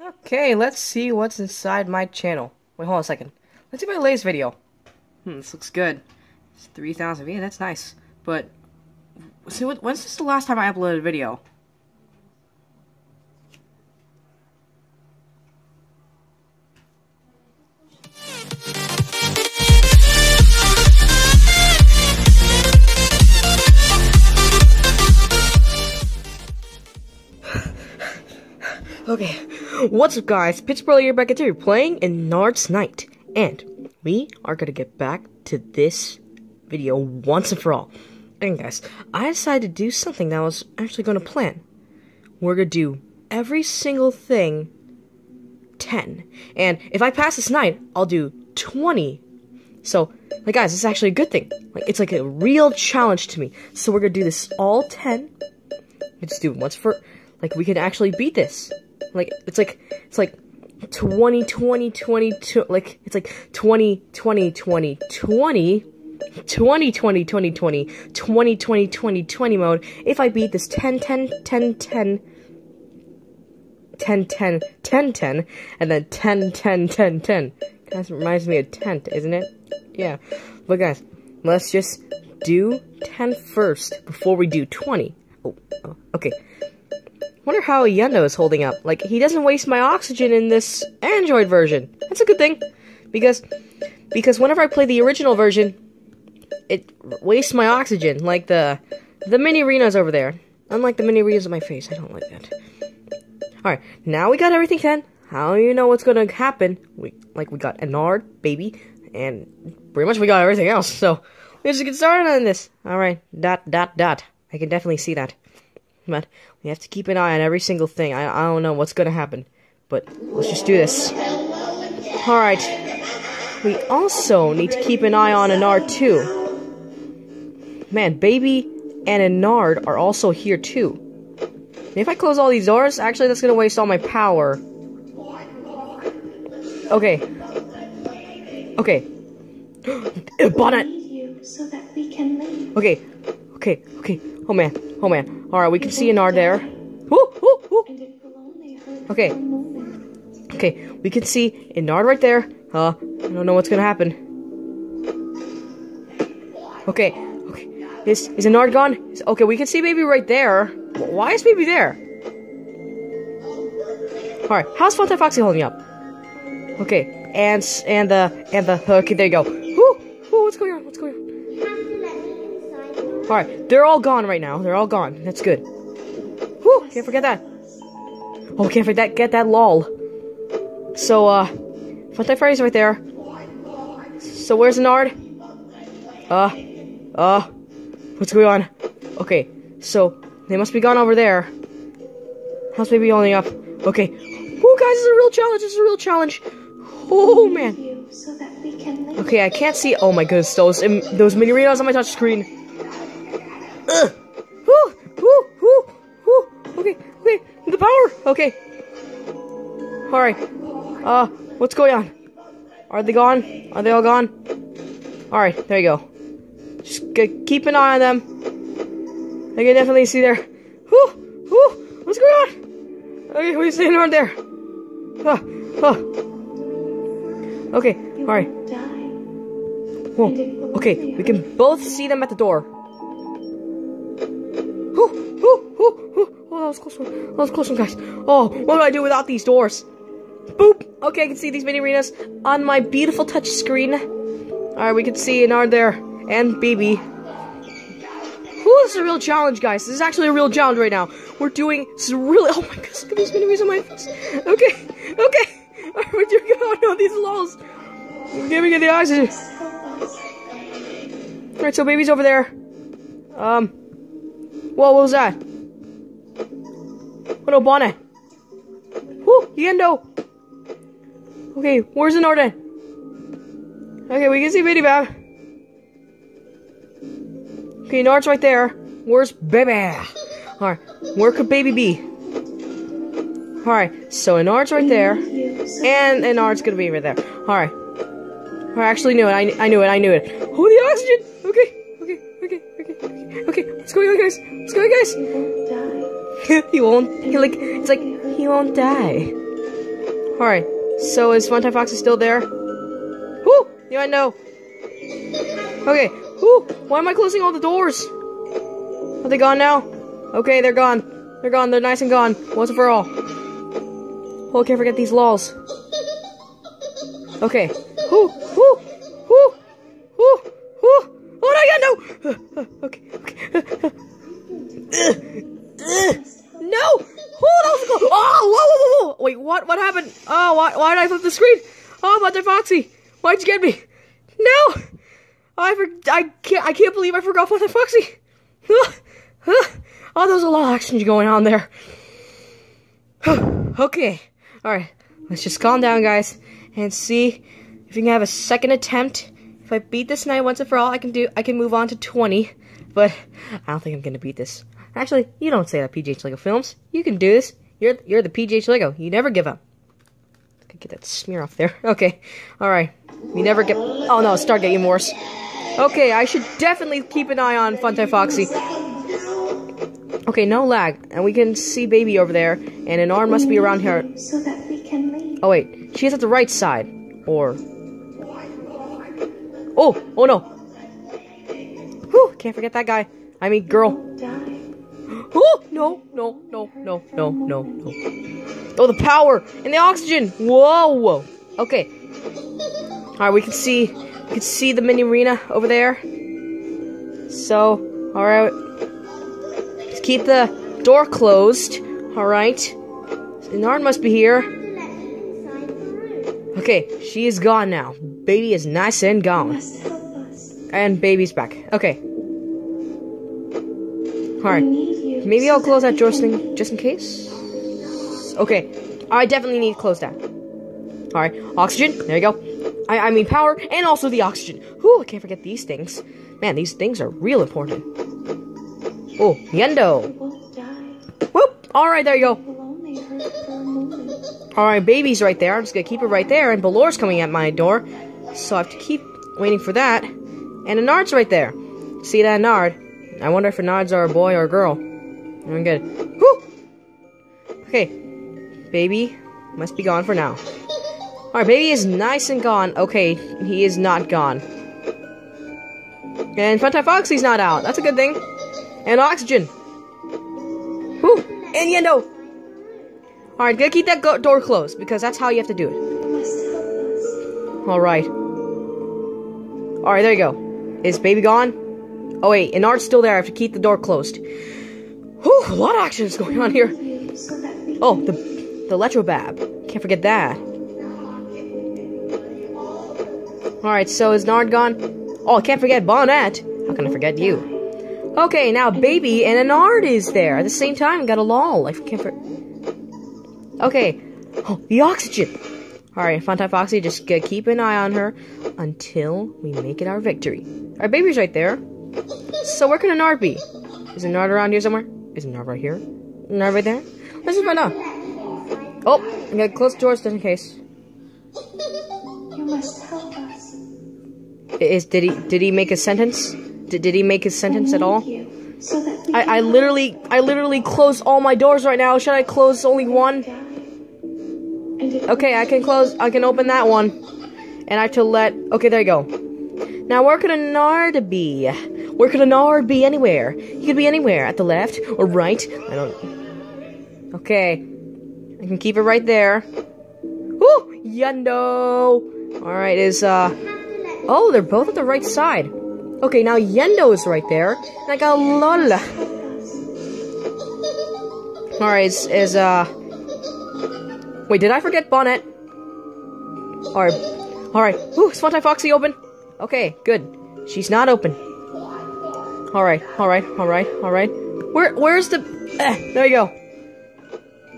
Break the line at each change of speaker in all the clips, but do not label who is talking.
Okay, let's see what's inside my channel. Wait, hold on a second. Let's see my latest video. Hmm, this looks good. It's 3,000 views, that's nice. But, see, when's this the last time I uploaded a video? Okay, what's up guys? Pittsburgh here back at you playing Ennard's Night. And we are gonna get back to this video once and for all. And guys, I decided to do something that I was actually gonna plan. We're gonna do every single thing 10. And if I pass this night, I'll do 20. So, like guys, it's actually a good thing. Like it's like a real challenge to me. So we're gonna do this all 10. Let's do it once for like we can actually beat this. Like it's like it's like 20 20 20 like it's like 20 20 20 20 20 20 20 20 20 20 20 20 mode if I beat this 10 10 10 10 10 10 10 10 and then 10 10 10 10 That reminds me of tent isn't it yeah but guys let's just do 10 first before we do 20 oh, oh okay Wonder how Yenndo is holding up. Like, he doesn't waste my oxygen in this Android version. That's a good thing. Because, because whenever I play the original version, it wastes my oxygen. Like the, the Minireenas over there. Unlike the Minireenas on my face. I don't like that. Alright, now we got everything done. How do you know what's gonna happen? We, like, we got Ennard, baby, and pretty much we got everything else. So, let's get started on this. Alright, dot, dot, dot. I can definitely see that. But we have to keep an eye on every single thing. I, I don't know what's gonna happen. But let's just do this. Alright. We also need to keep an eye on Ennard too. Man, Baby and Ennard are also here too. And if I close all these doors, actually that's gonna waste all my power. Okay. Okay. Bonnet! Okay. Okay, okay. Oh man, oh man. Alright, we can see Ennard there. Woo. Okay. Okay, we can see Ennard right there. Uh, I don't know what's gonna happen. Okay, okay. Is, is Ennard gone? Is, okay, we can see Baby right there. Why is Baby there? Alright, how's Funtime Foxy holding up? Okay, and, and the, and the, okay, there you go. Alright, they're all gone right now. They're all gone. That's good. Whew, can't forget that. Oh, can't forget that, get that lol. So, uh, Funtime Freddy's right there. So, where's Nard? Uh, uh, what's going on? Okay, so, they must be gone over there. How's baby holding up? Okay. Oh, guys, this is a real challenge. This is a real challenge. Oh, man. Okay, I can't see. Oh, my goodness. Those, um, those mini readouts on my touch screen. Ugh. Whoo, whoo, whoo, whoo. Okay, okay, the power. Okay. All right. Uh, what's going on? Are they gone? Are they all gone? All right, there you go. Just keep an eye on them. I can definitely see there. Whoo, whoo. What's going on? Okay, are you saying around there? Huh, huh. Okay, all right. Whoa. Okay, we can both see them at the door. Was close one. Was close one, guys. Oh, what do I do without these doors? Boop! Okay, I can see these Minireenas on my beautiful touch screen. Alright, we can see Ennard there. And BB. Is a real challenge, guys. This is actually a real challenge right now. We're doing, this is really, oh my gosh, look at these Minireenas on my face. Okay, okay. Alright, we're doing, oh no, these lols. Give me the oxygen. Alright, so baby's over there. Um, whoa, what was that? What bonnet? Woo, Yenndo. Okay, where's the Norton? Okay, we can see Bidybab. Okay, Nard's right there. Where's Baby? Alright, where could Baby be? Alright, so Nard's right there. And Nard's gonna be right there. Alright. I actually knew it. I, I knew it. I knew it. Oh, the oxygen! Okay, okay, okay, okay, okay. Going on, guys? Going on, guys? he won't. He like. It's like he won't die. Alright, so is Funtime Foxy still there? Whoo! Yeah, I know. Okay, whoo! Why am I closing all the doors? Are they gone now? Okay, they're gone. They're gone, they're nice and gone. Once and for all. Oh, can't forget these laws. Okay. Whoo! Why, why did I flip the screen? Oh, Mother Foxy, why'd you get me? No! I for, I can't, I can't believe I forgot Mother Foxy. oh, there's a lot of action going on there. okay, all right. Let's just calm down, guys, and see if we can have a second attempt. If I beat this night once and for all, I can do. I can move on to 20. But I don't think I'm gonna beat this. Actually, you don't say that, PGH Lego Films. You can do this. You're you're the PGH Lego. You never give up. Get that smear off there. Okay. Alright. We never get... Oh no, start getting worse. Okay, I should definitely keep an eye on Funtime Foxy. Okay, no lag. And we can see Baby over there. And Ennard must be around here.
So that we can leave.
Oh wait, she's at the right side. Or... Oh! Oh no! Whew, can't forget that guy. I mean, girl. Oh, no, no, no, no, no, no, no. Oh, the power and the oxygen. Whoa, whoa. Okay. All right, we can see, we can see the Minireena over there. So, all right. Let's keep the door closed. All right. Nard must be here. Okay, she is gone now. Baby is nice and gone.
must help us.
And baby's back. Okay. All right.
We need you.
Maybe I'll close that door thing just in case. Okay, I definitely need to close that. All right, oxygen. There you go. I I mean power and also the oxygen. Whew, I can't forget these things. Man, these things are real important. Oh,
Yenndo.
Whoop. All right, there you go.
We'll only hurt for a moment.
All right, baby's right there. I'm just gonna keep it right there. And Ballora's coming at my door, so I have to keep waiting for that. And a Nard's right there. See that Nard? I wonder if a Nards are a boy or a girl. I'm good. Whew. Okay, baby must be gone for now. All right, baby is nice and gone. Okay, he is not gone. And Funtime Foxy's not out. That's a good thing. And oxygen. Whew. And Yenndo. All right, gotta keep that door closed because that's how you have to do it.
You must help us.
All right. All right, there you go. Is baby gone? Oh wait, and Art's still there. I have to keep the door closed. Whew, a lot of action is going on here. Oh, the the Electrobab. Can't forget that. All right, so is Nard gone? Oh, I can't forget Bonnet. How can I forget you? Okay, now Baby and Nard is there at the same time. Got a lol. I can't for. Okay. Oh, the oxygen. All right, Funtime Foxy, just keep an eye on her until we make it our victory. Our baby's right there. So where can Ennard be? Is Ennard around here somewhere? Is Ennard right here? Nard right there? Let's just find out. Oh, I'm gonna close the doors just in case.
You must help us.
Is did he did he make a sentence? Did, did he make his sentence at all?
You so that
I, I literally I literally closed all my doors right now. Should I close only one?
die. And if
Okay, I can close. I can open that one, and I have to let. Okay, there you go. Now, where could Ennard be? Where could Ennard be? Anywhere. He could be anywhere. At the left or right. I don't. Okay, I can keep it right there. Woo! Yenndo. All right, is uh. Oh, they're both at the right side. Okay, now Yenndo is right there, and I got Lola. All right, is, is uh. Wait, did I forget Bonnet? Alright. Alright. Ooh, is Foxy open? Okay, good. She's not open. Alright, alright, alright, alright. Where where's the eh, there you go.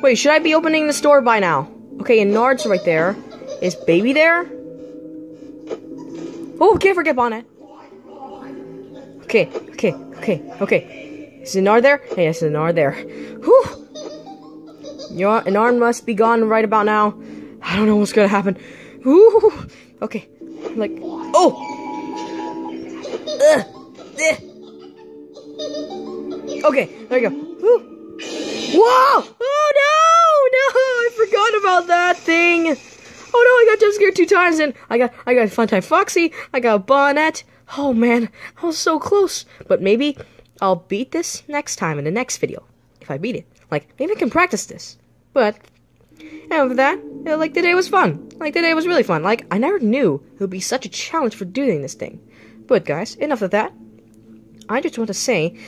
Wait, should I be opening the store by now? Okay, and Nard's right there. Is baby there? Oh, can't forget Bonnet. Okay, okay, okay, okay. Is Nard there? Hey, yes, Nard there. Whew. Your Ennard must be gone right about now. I don't know what's gonna happen. Ooh. Okay. Like oh. Ugh. Eh. Okay, there you go. Woo. Whoa! Oh no! Forgot about that thing. Oh no, I got jump scared two times, and I got I got Funtime Foxy, I got Bonnet. Oh man, I was so close. But maybe I'll beat this next time in the next video. If I beat it. Like, maybe I can practice this. But, and with that, like, today was fun. Like, today was really fun. Like, I never knew it would be such a challenge for doing this thing. But, guys, enough of that. I just want to say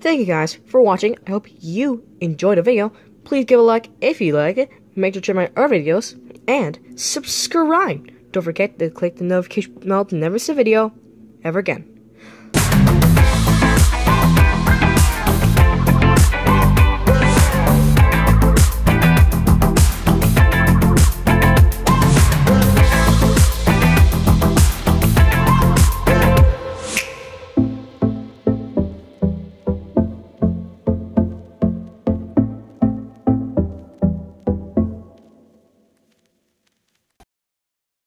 thank you guys for watching. I hope you enjoyed the video. Please give a like if you like it. Make sure to check my other videos. And subscribe. Don't forget to click the notification bell to never miss a video ever again.